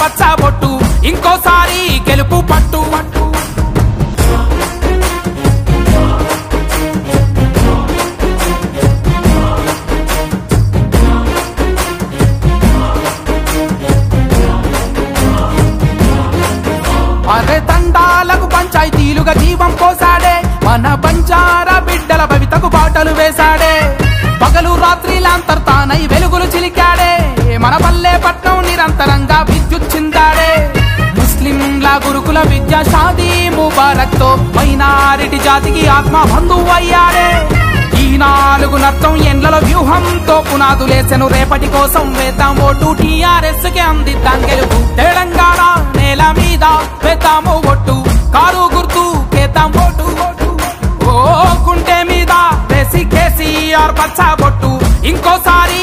పచ్చబొట్టు ఇంకోసారి గెలుపు పట్టు. పట్టు అరే తండాలకు పంచాయతీలుగా జీవం పోసాడే మన బంజారా బిడ్డల భవితకు బాటలు వేశాడే పగలు రాత్రి లాంతర్తానై ముస్లింల గురుకుల విద్యా షాదీ ముబారక్తో మైనారిటీ జాతికి ఆత్మ బంధువు అయ్యారే ఈ నాలుగు నర్థం ఎండ్ల వ్యూహంతో పునాదులేసెను రేపటి కోసం వేద్దాం ఓటు టీఆర్ఎస్కి అందిద్దాం గెలుపు. తెలంగాణ నేల మీద వేద్దాము ఒట్టు కారు గుర్తు కేద్దాం ఓటు. ఓ కుంటే మీద వేసి కేసీఆర్ పచ్చబొట్టు ఇంకోసారి